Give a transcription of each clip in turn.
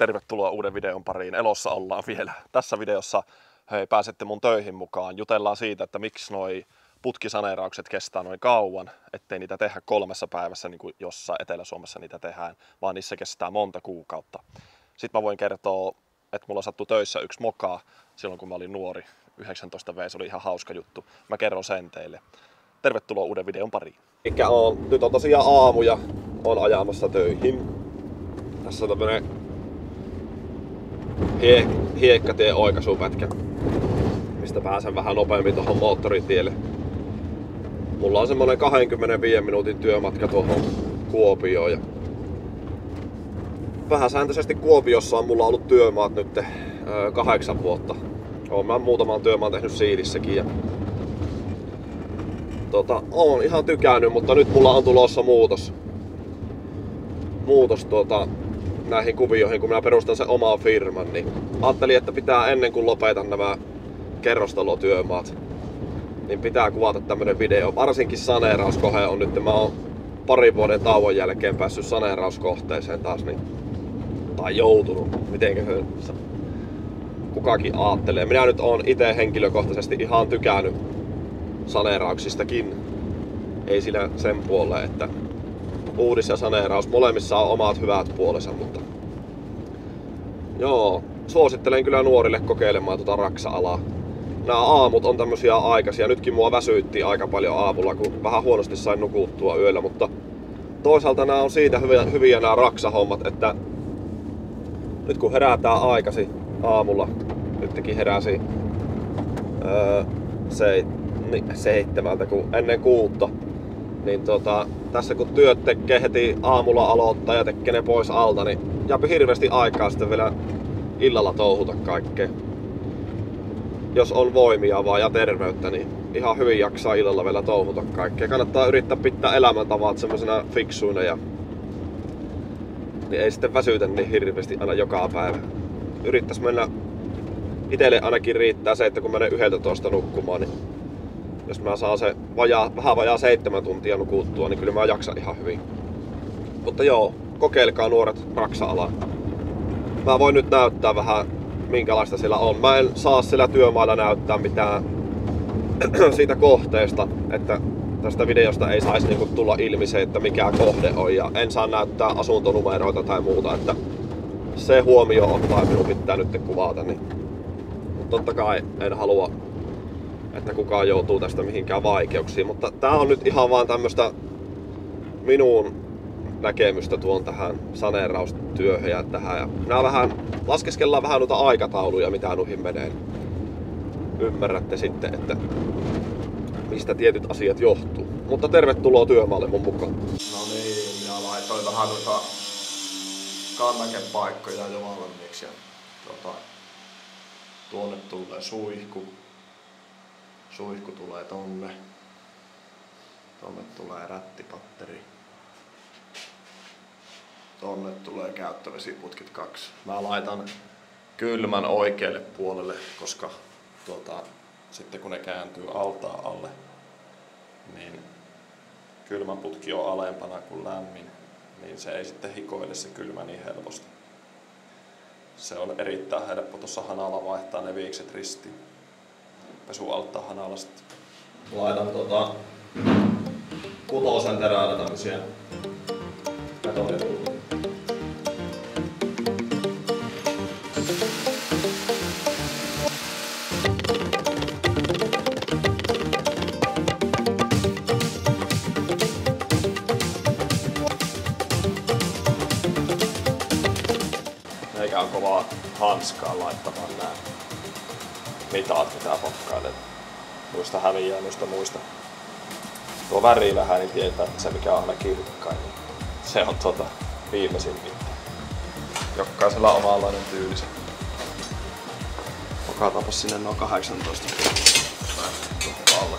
Tervetuloa uuden videon pariin. Elossa ollaan vielä. Tässä videossa hei, pääsette mun töihin mukaan. Jutellaan siitä, että miksi noi putkisaneeraukset kestää noin kauan, ettei niitä tehdä kolmessa päivässä, niin kuin jossa Etelä-Suomessa niitä tehdään, vaan niissä kestää monta kuukautta. Sitten mä voin kertoa, että mulla sattui töissä yksi moka silloin, kun mä olin nuori. 19 v, se oli ihan hauska juttu. Mä kerron sen teille. Tervetuloa uuden videon pariin. Mikä on, nyt on tosiaan aamu ja on ajamassa töihin. Tässä on tämmönen hie, hiekkatie oikaisupätkä, mistä pääsen vähän nopeammin tuohon moottoritielle. Mulla on semmonen 25 minuutin työmatka tuohon Kuopioon. Ja sääntöisesti Kuopiossa on mulla ollut työmaat nyt öö, kahdeksan vuotta. Oon mä muutaman työmaan tehnyt Siilissäkin ja tota, oon ihan tykännyt, mutta nyt mulla on tulossa muutos. Muutos tuota, näihin kuvioihin, kun minä perustan sen oman firman, niin ajattelin, että pitää ennen kuin lopetan nämä kerrostalotyömaat, niin pitää kuvata tämmönen video. Varsinkin saneerauskohe on nyt, mä oon parin vuoden tauon jälkeen päässyt saneerauskohteeseen taas, niin, tai joutunut, mitenkä se kukakin aattelee. Minä nyt oon itse henkilökohtaisesti ihan tykännyt saneerauksistakin. Ei sillä sen puolelle, että uudis ja saneeraus, molemmissa on omat hyvät puolensa, mutta joo, suosittelen kyllä nuorille kokeilemaan tuota raksa-alaa. Nämä aamut on tämmöisiä aikaisia. Nytkin mua väsyytti aika paljon aamulla, kun vähän huonosti sain nukuttua yöllä, mutta toisaalta nämä on siitä hyviä, hyviä nämä raksahommat, että nyt kun herätään aikasi aamulla, nytkin heräsi öö, se, niin, seitsemältä, kun ennen kuutta, niin tota, tässä kun työt tekee heti aamulla aloittaa ja tekee ne pois alta, niin jää hirveästi aikaa sitten vielä illalla touhuta kaikkea. Jos on voimia vaan ja terveyttä, niin ihan hyvin jaksaa illalla vielä touhuta kaikkea. Kannattaa yrittää pitää elämäntavat semmoisena fiksuina ja niin ei sitten väsytä niin hirveästi aina joka päivä. Yrittäis mennä, itelle ainakin riittää se, että kun menen 11 nukkumaan, niin jos mä saan se vajaa, vähän vajaa seitsemän tuntia nukuttua, niin kyllä mä jaksan ihan hyvin. Mutta joo, kokeilkaa nuoret raksa-alaa. Mä voin nyt näyttää vähän minkälaista siellä on. Mä en saa siellä työmailla näyttää mitään siitä kohteesta, että tästä videosta ei saisi niinku tulla ilmi se, että mikä kohde on ja en saa näyttää asuntonumeroita tai muuta, että se huomio ottaa minun pitää nyt kuvata, niin mutta totta kai en halua että kukaan joutuu tästä mihinkään vaikeuksiin. Mutta tää on nyt ihan vaan tämmöstä minun näkemystä tuon tähän saneeraustyöhön ja tähän. Ja nää vähän, laskeskellaan vähän noita aikatauluja, mitä nuihin menee. Ymmärrätte sitten, että mistä tietyt asiat johtuu. Mutta tervetuloa työmaalle mun mukaan. No niin, minä laitoin vähän noita kannakepaikkoja jo valmiiksi. Ja, tota, tuonne tulee suihku, suihku tulee tonne. Tonne tulee rättipatteri. Tonne tulee käyttövesiputkit kaksi. Mä laitan kylmän oikealle puolelle, koska tuota, sitten kun ne kääntyy altaa alle, niin kylmä putki on alempana kuin lämmin, niin se ei sitten hikoile se kylmä niin helposti. Se on erittäin helppo tuossa hanalla vaihtaa ne viikset ristiin pesualttaahan alas. Laitan tota kutosen teräällä tämmösiä betoniruutuja. Mitat, mitä pokkailet. Muista häviää noista muista. Tuo väri vähän, niin tietää, että se mikä on aina kirkkain, niin se on tota viimeisin mitta. Jokaisella omanlainen tyylisä. Pokataanpa sinne noin 18 alle.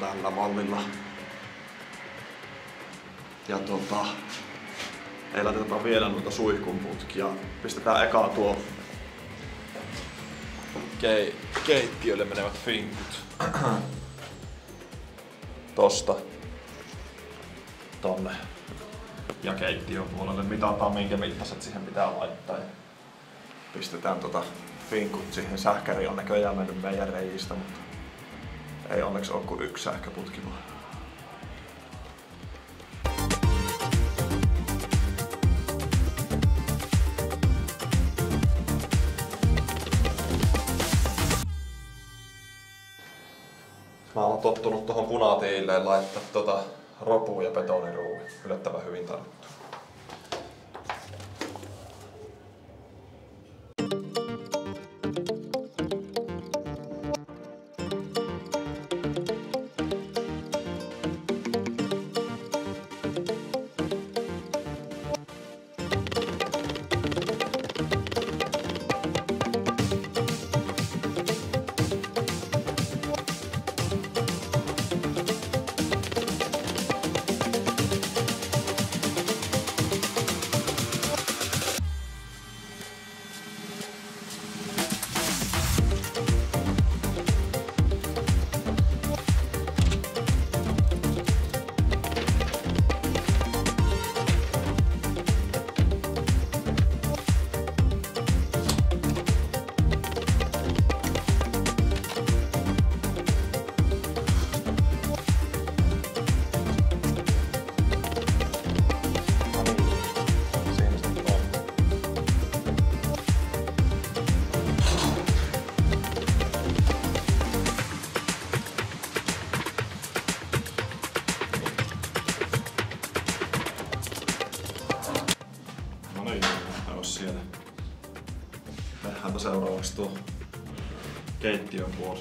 Tällä mallilla Ja tota, ei laiteta vielä noita suihkunputkia. Pistetään ekaa tuo kei, keittiölle menevät finkut. Tosta tonne ja keittiön puolelle. Mitataan minkä mittaiset siihen pitää laittaa. Ja pistetään tota finkut siihen. Sähkäri on näköjään mennyt meidän reijistä, mutta ei onneksi ole kuin yksi sähköputki vaan. Mä oon tottunut tuohon punatiileen laittaa tota ropu ja betoniruuvi. Yllättävän hyvin tarttuu. Seuraavaksi tuo keittiön puoli.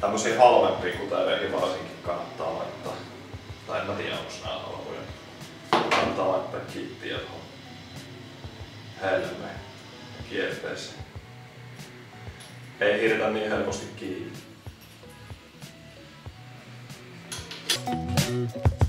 Tämmöisiä halvempia kutereihin varsinkin kannattaa laittaa. Tai en mä tiedä, onko nää halvoja. Kannattaa laittaa kittiä tuohon helmeen kierteeseen. Ei hirtä niin helposti kiinni. Siinä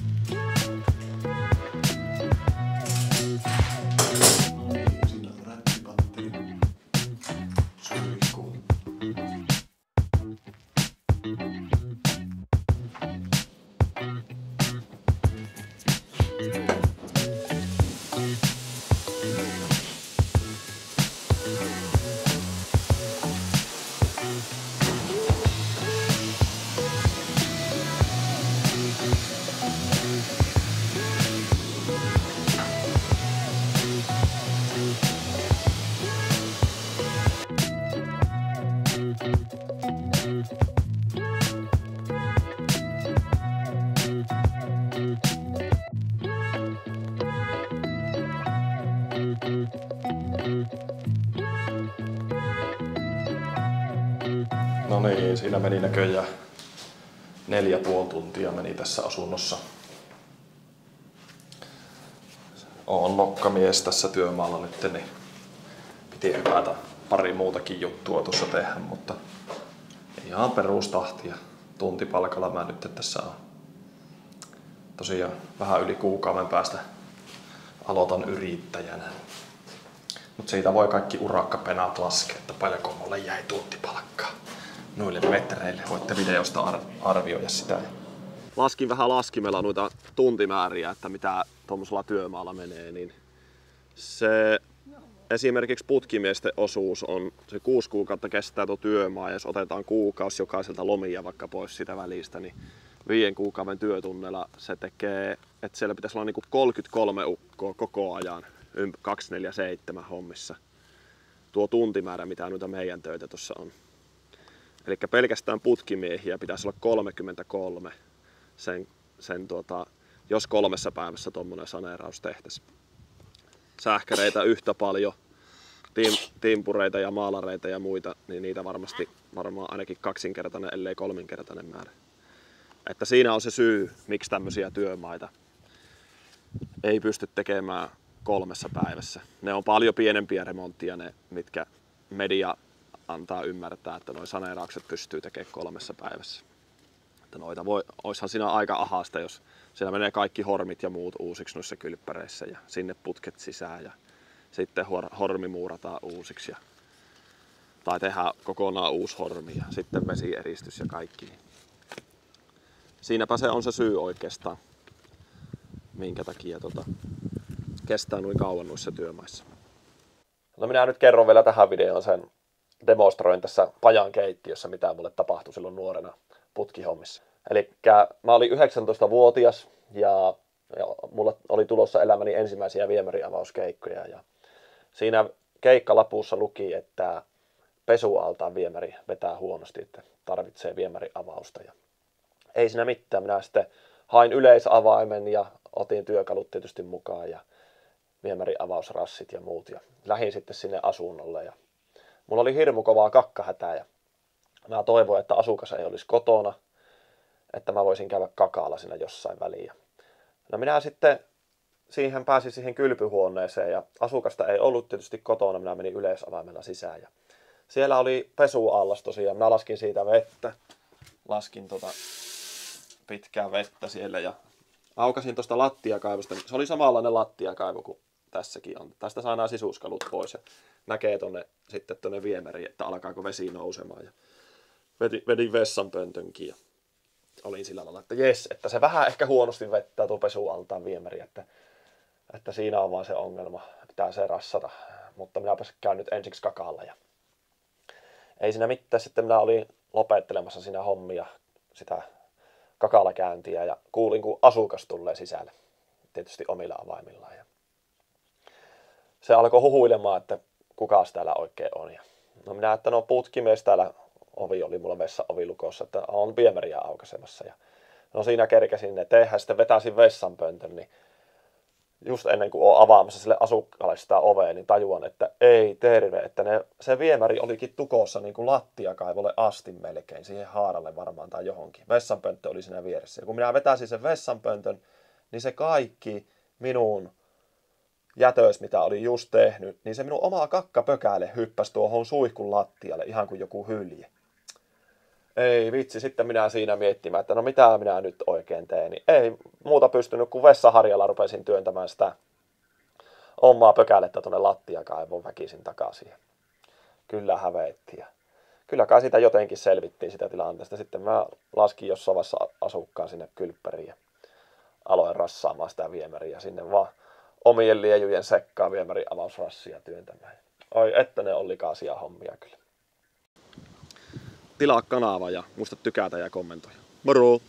niin, siinä meni näköjään neljä puoli tuntia meni tässä asunnossa. Oon nokkamies tässä työmaalla nyt, niin piti evätä pari muutakin juttua tuossa tehdä, mutta ihan perustahtia. Tuntipalkalla mä nyt tässä on. tosiaan vähän yli kuukauden päästä aloitan yrittäjänä. Mutta siitä voi kaikki urakkapenat laskea, että paljonko mulle jäi tuntipalkkaa noille metreille. Voitte videosta ar- arvioida sitä. Laskin vähän laskimella noita tuntimääriä, että mitä tuommoisella työmaalla menee, niin se esimerkiksi putkimiesten osuus on se kuusi kuukautta kestää tuo työmaa, ja jos otetaan kuukausi jokaiselta lomia vaikka pois sitä välistä, niin viiden kuukauden työtunnella se tekee, että siellä pitäisi olla niin 33 ukkoa koko ajan 247 hommissa. Tuo tuntimäärä, mitä noita meidän töitä tuossa on. Eli pelkästään putkimiehiä pitäisi olla 33 sen, sen tuota, jos kolmessa päivässä tuommoinen saneeraus tehtäisiin. Sähkäreitä yhtä paljon, tim, timpureita ja maalareita ja muita, niin niitä varmasti varmaan ainakin kaksinkertainen, ellei kolminkertainen määrä. Että siinä on se syy, miksi tämmöisiä työmaita ei pysty tekemään kolmessa päivässä. Ne on paljon pienempiä remonttia ne, mitkä media antaa ymmärtää, että noin saneeraukset pystyy tekemään kolmessa päivässä. Että noita voi, oishan siinä aika ahasta, jos siellä menee kaikki hormit ja muut uusiksi noissa kylppäreissä ja sinne putket sisään ja sitten hormi muurataan uusiksi ja, tai tehdään kokonaan uusi hormi ja sitten vesieristys ja kaikki. Siinäpä se on se syy oikeastaan, minkä takia tota, kestää noin kauan noissa työmaissa. No minä nyt kerron vielä tähän videoon sen, demonstroin tässä pajan keittiössä, mitä mulle tapahtui silloin nuorena putkihommissa. Eli mä olin 19-vuotias ja, ja mulla oli tulossa elämäni ensimmäisiä viemäriavauskeikkoja ja siinä keikkalapussa luki, että pesualtaan viemäri vetää huonosti, että tarvitsee viemäriavausta. Ja ei siinä mitään, minä sitten hain yleisavaimen ja otin työkalut tietysti mukaan ja viemäriavausrassit ja muut ja lähdin sitten sinne asunnolle ja mulla oli hirmu kovaa kakkahätää ja mä toivoin, että asukas ei olisi kotona, että mä voisin käydä kakaalla siinä jossain väliin. No minä sitten siihen pääsin siihen kylpyhuoneeseen ja asukasta ei ollut tietysti kotona, minä menin yleisavaimella sisään ja siellä oli pesuallas tosiaan, minä laskin siitä vettä, laskin tota pitkää vettä siellä ja aukasin tuosta lattiakaivosta, se oli samanlainen lattiakaivo kuin tässäkin on. Tästä saa nämä sisuskalut pois ja näkee tonne sitten tonne viemäriin, että alkaako vesi nousemaan. Ja vedin, vedin vessanpöntönkin ja olin sillä lailla, että jes, että se vähän ehkä huonosti vettää tuo pesualtaan viemäri, että, että siinä on vaan se ongelma, pitää se rassata. Mutta minä käyn nyt ensiksi kakalla ja ei siinä mitään. Sitten minä olin lopettelemassa siinä hommia, sitä kakalla käyntiä ja kuulin, kun asukas tulee sisälle, tietysti omilla avaimillaan. Ja se alkoi huhuilemaan, että kuka täällä oikein on. Ja no minä, että no putkimies täällä ovi oli mulla messa ovilukossa, että on viemäriä aukaisemassa. Ja no siinä kerkesin ne tehdä, sitten vetäisin vessanpöntön, niin just ennen kuin olen avaamassa sille asukkaalle sitä ovea, niin tajuan, että ei terve, että ne, se viemäri olikin tukossa niin kuin lattiakaivolle asti melkein, siihen haaralle varmaan tai johonkin. Vessanpönttö oli siinä vieressä. Ja kun minä vetäisin sen vessanpöntön, niin se kaikki minun jätös, mitä oli just tehnyt, niin se minun oma kakkapökäle hyppäsi tuohon suihkun lattialle ihan kuin joku hylje. Ei vitsi, sitten minä siinä miettimään, että no mitä minä nyt oikein teen. Niin ei muuta pystynyt, kun vessaharjalla rupesin työntämään sitä omaa pökälettä tuonne lattiakaivoon väkisin takaisin. Kyllä hävetti. Ja kyllä kai sitä jotenkin selvittiin sitä tilanteesta. Sitten mä laskin jossain vaiheessa asukkaan sinne kylppäriin ja aloin rassaamaan sitä viemäriä sinne vaan omien liejujen sekkaan viemäri avausrassia työntämään. Oi, että ne oli likaisia hommia kyllä. Tilaa kanava ja muista tykätä ja kommentoida. Moro!